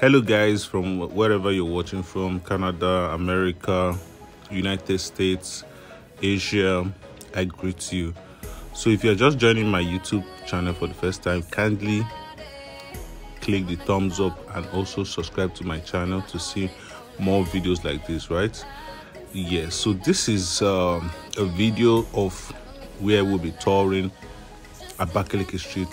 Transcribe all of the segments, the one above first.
hello guys from wherever you're watching from canada america united states asia. I greet you. So if you're just joining my youtube channel for the first time kindly click the thumbs up and also subscribe to my channel to see more videos like this right? Yes yeah, so this is um, a video of where we'll be touring at Abakaliki Street.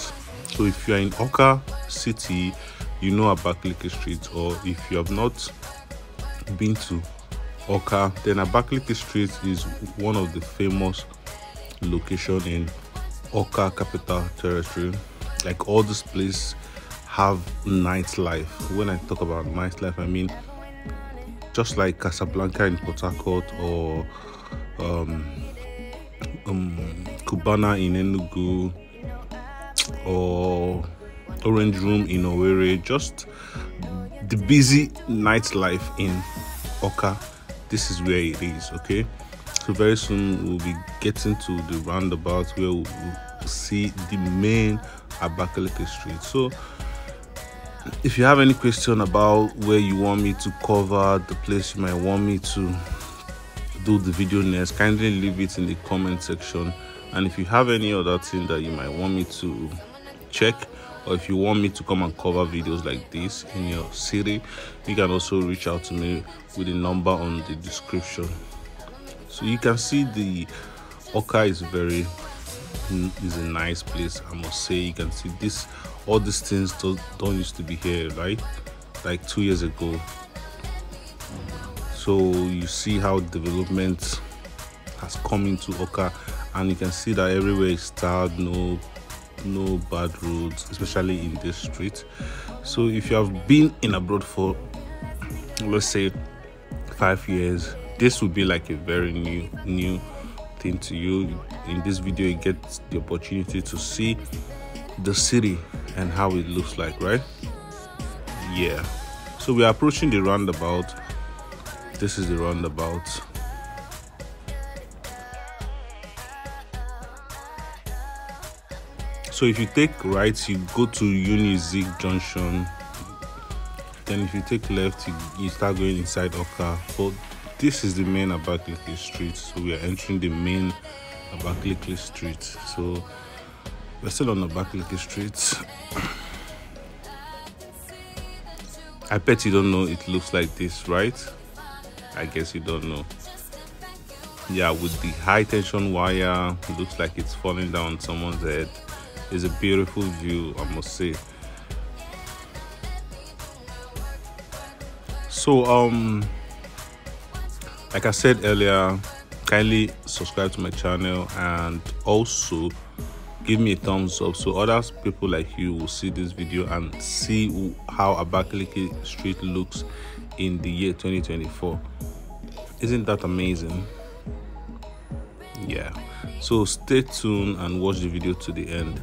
So if you're in Awka City you know about Abakaliki Street or if you have not been to Awka then Abakaliki Street is one of the famous location in Awka Capital Territory. Like all this place have nightlife. When I talk about nightlife I mean just like Casablanca in Port Harcourt or um, um, Cubana in Enugu or Orange Room in Owerri, just the busy nightlife in Awka. This is where it is, okay? So very soon we'll be getting to the roundabout where we'll, we'll see the main Abakaliki Street. So if you have any question about where you want me to cover, the place you might want me to do the video next, kindly leave it in the comment section. And if you have any other thing that you might want me to check, or if you want me to come and cover videos like this in your city, you can also reach out to me with the number on the description. So you can see the Awka is very is a nice place i must say. You can see this all these things don't, don't used to be here right? Like two years ago. So you see how development has come into Awka and you can see that everywhere is starred no no bad roads especially in this street. So if you have been in abroad for let's say five years this would be like a very new new thing to you. In this video you get the opportunity to see the city and how it looks like right? Yeah. So we are approaching the roundabout. This is the roundabout so if you take right you go to unizik junction. Then if you take left you, you start going inside Awka but this is the main Abakaliki street. So we are entering the main Abakaliki street. So we're still on Abakaliki street. I bet you don't know it looks like this right? I guess you don't know. Yeah with the high tension wire it looks like it's falling down someone's head it's a beautiful view I must say. So um like i said earlier kindly subscribe to my channel and also give me a thumbs up so other people like you will see this video and see how Abakaliki street looks in the year 2024 isn't that amazing? Yeah. So stay tuned and watch the video to the end